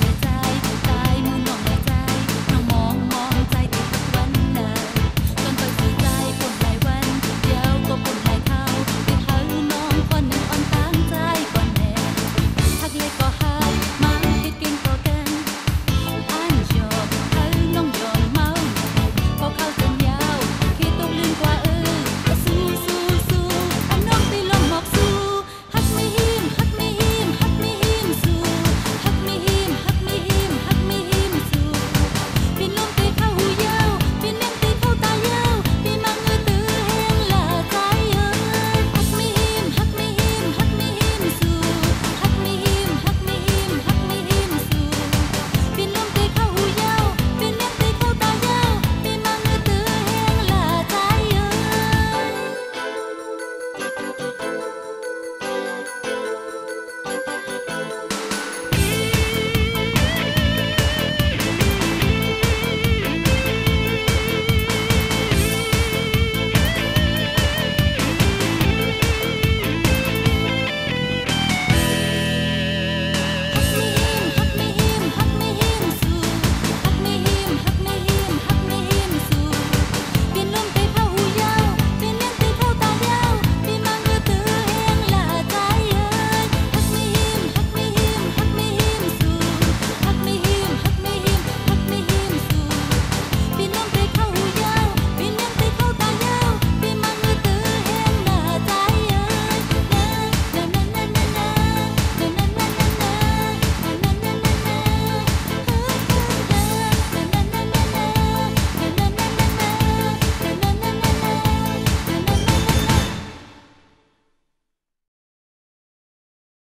你在